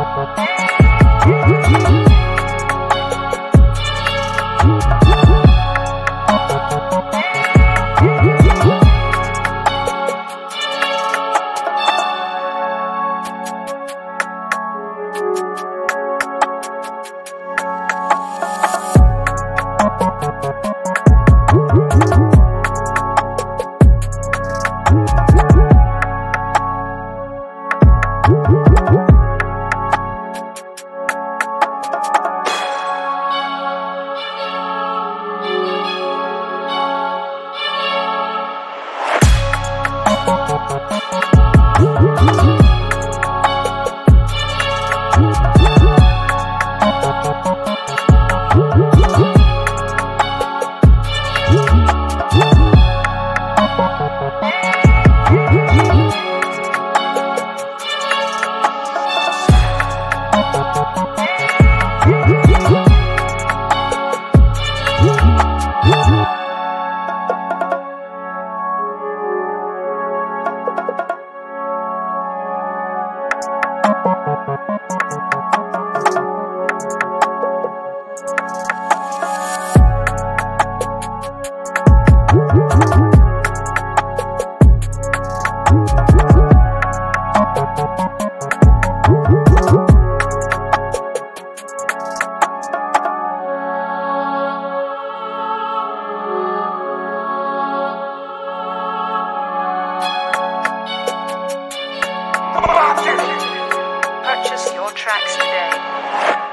you. Purchase your Tracks today.